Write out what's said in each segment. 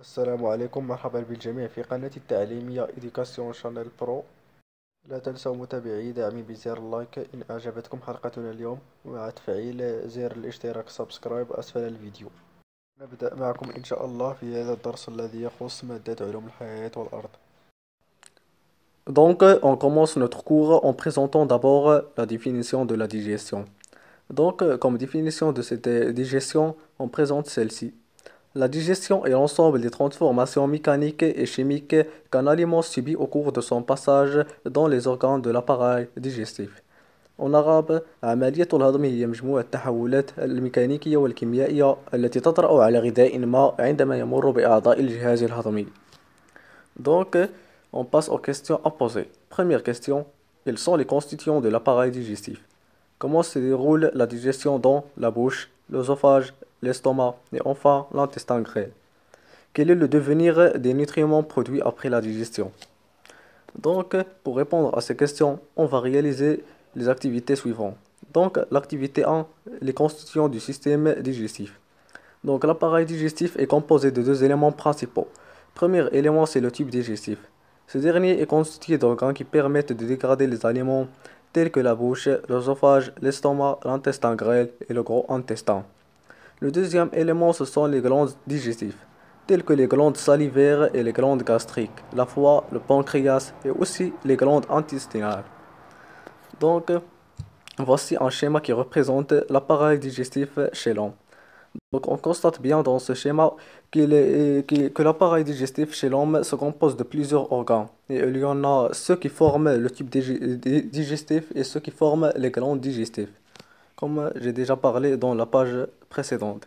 السلام عليكم مرحبا بالجميع في قناتي التعليمية إديوكاسيون شانيل برو لا تنسوا متابعي دعمي بزر اللايك إن أعجبتكم حلقتنا اليوم مع تفعيل زر الاشتراك سبسكرايب أسفل الفيديو نبدأ معكم إن شاء الله في هذا الدرس الذي يخص مادة علوم الحياة والأرض Donc, on commence notre cours en présentant d'abord la définition de la digestion. Donc, comme définition de cette digestion, on présente celle-ci. La digestion est l'ensemble des transformations mécaniques et chimiques qu'un aliment subit au cours de son passage dans les organes de l'appareil digestif. En arabe عملية الهضم هي مجموعة التحولات الميكانيكية والكيميائية التي تطرأ على غذاء ما عندما يمر بأعضاء الجهاز الهضمي. Donc, on passe aux questions à poser. Première question, quels sont les constituants de l'appareil digestif Comment se déroule la digestion dans la bouche, l'œsophage, l'estomac et enfin l'intestin grêle. Quel est le devenir des nutriments produits après la digestion? Donc, pour répondre à ces questions, on va réaliser les activités suivantes. Donc, l'activité 1, les constituants du système digestif. Donc, l'appareil digestif est composé de deux éléments principaux. Premier élément, c'est le tube digestif. Ce dernier est constitué d'organes qui permettent de dégrader les aliments tels que la bouche, l'œsophage, l'estomac, l'intestin grêle et le gros intestin. Le deuxième élément, ce sont les glandes digestives, telles que les glandes salivaires et les glandes gastriques, la foie, le pancréas et aussi les glandes intestinales. Donc, voici un schéma qui représente l'appareil digestif chez l'homme. Donc, on constate bien dans ce schéma que l'appareil digestif chez l'homme se compose de plusieurs organes. Il y en a ceux qui forment le tube digestif et ceux qui forment les glandes digestives comme j'ai déjà parlé dans la page précédente.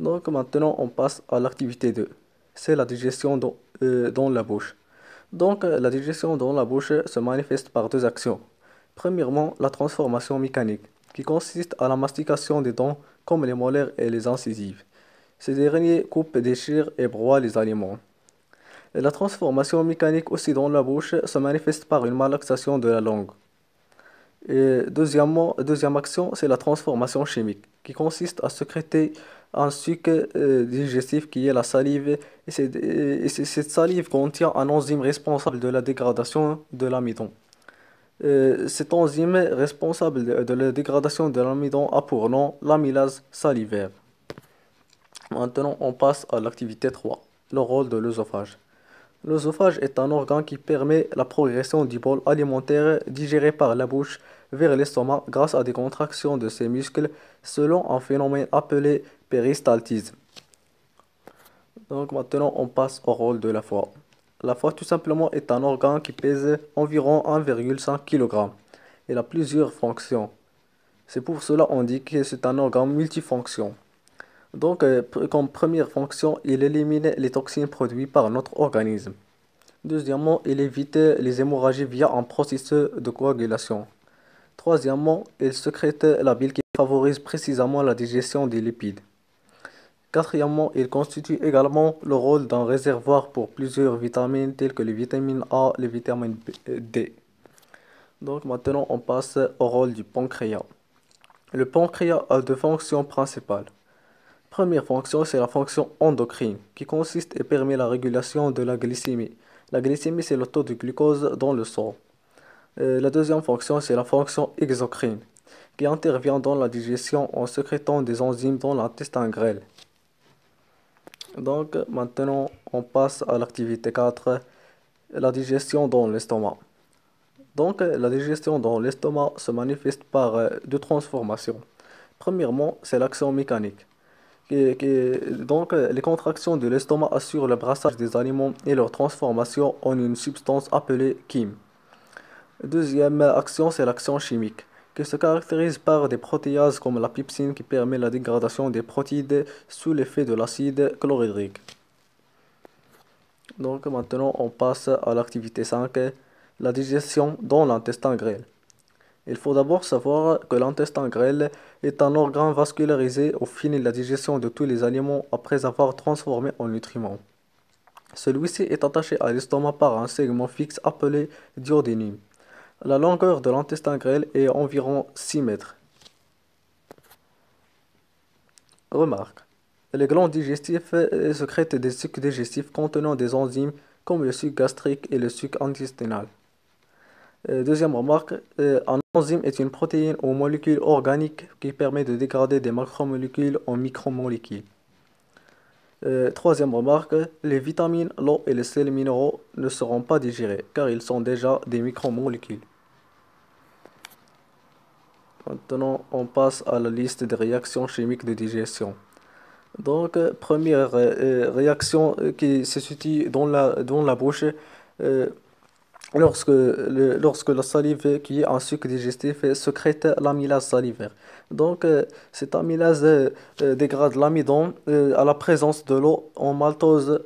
Donc maintenant, on passe à l'activité 2. C'est la digestion dans, euh, dans, la bouche. Donc la digestion dans la bouche se manifeste par deux actions. Premièrement, la transformation mécanique, qui consiste à la mastication des dents comme les molaires et les incisives. Ces derniers coupent, déchirent et broient les aliments. la transformation mécanique aussi dans la bouche se manifeste par une malaxation de la langue. Deuxièmement, deuxième action, c'est la transformation chimique, qui consiste à sécréter un sucre euh, digestif qui est la salive. Et, cette salive contient un enzyme responsable de la dégradation de l'amidon. Euh, cet enzyme responsable de, de la dégradation de l'amidon a pour nom l'amylase salivaire. Maintenant, on passe à l'activité 3, le rôle de l'œsophage. L'œsophage est un organe qui permet la progression du bol alimentaire digéré par la bouche vers l'estomac grâce à des contractions de ses muscles selon un phénomène appelé péristaltisme. Donc maintenant on passe au rôle de la foie. La foie tout simplement est un organe qui pèse environ 1,5 kg. Il a plusieurs fonctions. C'est pour cela qu'on dit que c'est un organe multifonction. Donc, euh, comme première fonction, il élimine les toxines produites par notre organisme. Deuxièmement, il évite les hémorragies via un processus de coagulation. Troisièmement, il sécrète la bile qui favorise précisément la digestion des lipides. Quatrièmement, il constitue également le rôle d'un réservoir pour plusieurs vitamines telles que les vitamines A, les vitamines D. Donc maintenant, on passe au rôle du pancréas. Le pancréas a deux fonctions principales. Première fonction, c'est la fonction endocrine, qui consiste et permet la régulation de la glycémie. La glycémie, c'est le taux de glucose dans le sang. Euh, la deuxième fonction, c'est la fonction exocrine, qui intervient dans la digestion en sécrétant des enzymes dans l'intestin grêle. Donc, maintenant, on passe à l'activité 4, la digestion dans l'estomac. Donc, la digestion dans l'estomac se manifeste par euh, deux transformations. Premièrement, c'est l'action mécanique donc, les contractions de l'estomac assurent le brassage des aliments et leur transformation en une substance appelée chyme. Deuxième action, c'est l'action chimique, qui se caractérise par des protéases comme la pepsine qui permet la dégradation des protides sous l'effet de l'acide chlorhydrique. Donc maintenant, on passe à l'activité 5, la digestion dans l'intestin grêle. Il faut d'abord savoir que l'intestin grêle est un organe vascularisé au finit la digestion de tous les aliments après avoir transformé en nutriments. Celui-ci est attaché à l'estomac par un segment fixe appelé duodénum. La longueur de l'intestin grêle est environ 6 mètres. Remarque. les glandes digestives sécrètent des sucs digestifs contenant des enzymes comme le suc gastrique et le suc intestinal. Euh, deuxième remarque, un enzyme est une protéine ou molécule organique qui permet de dégrader des macromolécules en micromolécules. troisième remarque, les vitamines, l'eau et les sels minéraux ne seront pas digérés car ils sont déjà des micromolécules. Maintenant, on passe à la liste des réactions chimiques de digestion. Donc, euh, première euh, euh, réaction qui se situe dans la, dans la bouche, lorsque, lorsque la salive, qui est un sucre digestif, secrète l'amylase salivaire. Donc, cette amylase dégrade l'amidon à la présence de l'eau en maltose.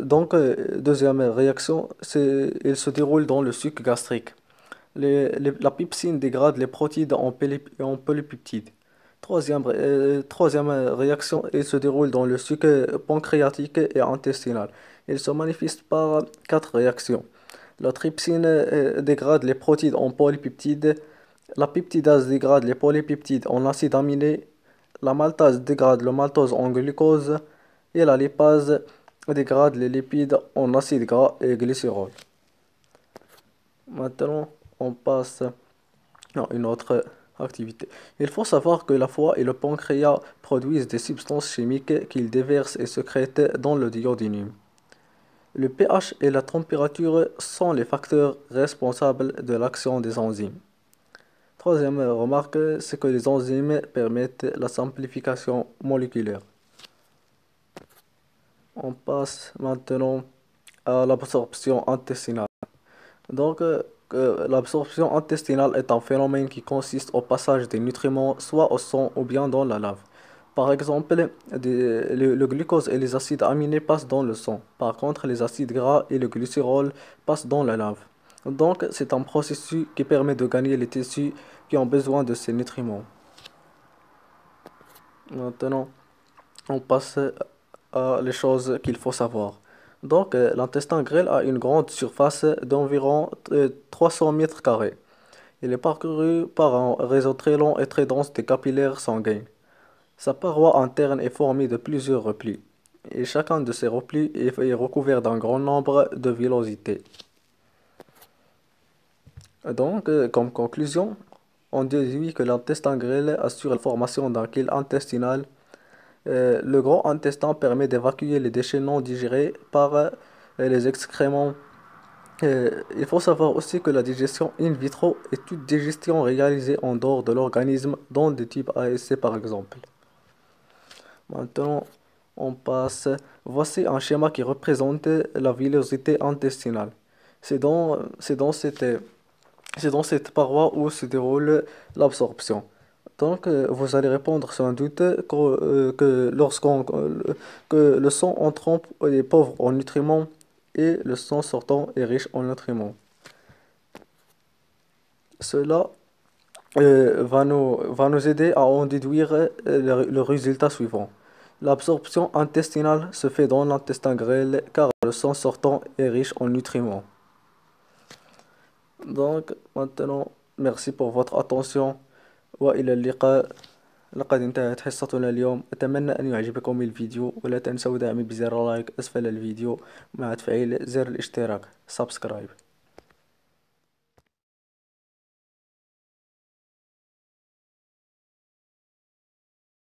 donc, deuxième réaction, elle se déroule dans le sucre gastrique la pepsine dégrade les protides en, en polypeptides. Troisième, euh, troisième réaction, elle se déroule dans le sucre pancréatique et intestinal. Elle se manifeste par quatre réactions. La trypsine euh, dégrade les protides en polypeptides. La peptidase dégrade les polypeptides en acides aminés. La maltase dégrade le maltose en glucose. Et la lipase dégrade les lipides en acides gras et glycérol. Maintenant, on passe à une autre Il faut savoir que la foie et le pancréas produisent des substances chimiques qu'ils déversent et secrètent dans le duodénum. Le pH et la température sont les facteurs responsables de l'action des enzymes. Troisième remarque, c'est que les enzymes permettent la simplification moléculaire. On passe maintenant à l'absorption intestinale. Donc, l'absorption intestinale est un phénomène qui consiste au passage des nutriments soit au sang ou bien dans la lave. Par exemple, le, glucose et les acides aminés passent dans le sang. Par contre, les acides gras et le glycérol passent dans la lave. Donc, c'est un processus qui permet de gagner les tissus qui ont besoin de ces nutriments. Maintenant, on passe à les choses qu'il faut savoir. Donc, euh, l'intestin grêle a une grande surface d'environ 300 euh, mètres carrés. Il est parcouru par un réseau très long et très dense de capillaires sanguins. Sa paroi interne est formée de plusieurs replis, et chacun de ces replis est recouvert d'un grand nombre de villosités. Donc, euh, comme conclusion, on déduit que l'intestin grêle assure la formation d'un kill intestinal euh, le grand intestin permet d'évacuer les déchets non digérés par euh, les excréments. Euh, il faut savoir aussi que la digestion in vitro est une digestion réalisée en dehors de l'organisme dans des types ASC par exemple. Maintenant, on passe. Voici un schéma qui représente la villosité intestinale. C'est dans cette paroi où se déroule l'absorption. Donc, euh, vous allez répondre sans doute que, euh, que lorsqu'on que le sang entrant est pauvre en nutriments et le sang sortant est riche en nutriments. Cela euh, va, nous, aider à en déduire le résultat suivant. L'absorption intestinale se fait dans l'intestin grêle car le sang sortant est riche en nutriments. Donc, maintenant, merci pour votre attention. وإلى اللقاء. لقد انتهت حصتنا اليوم. أتمنى أن يعجبكم الفيديو ولا تنسوا دعمي بزر لايك أسفل الفيديو مع تفعيل زر الاشتراك. سبسكرايب.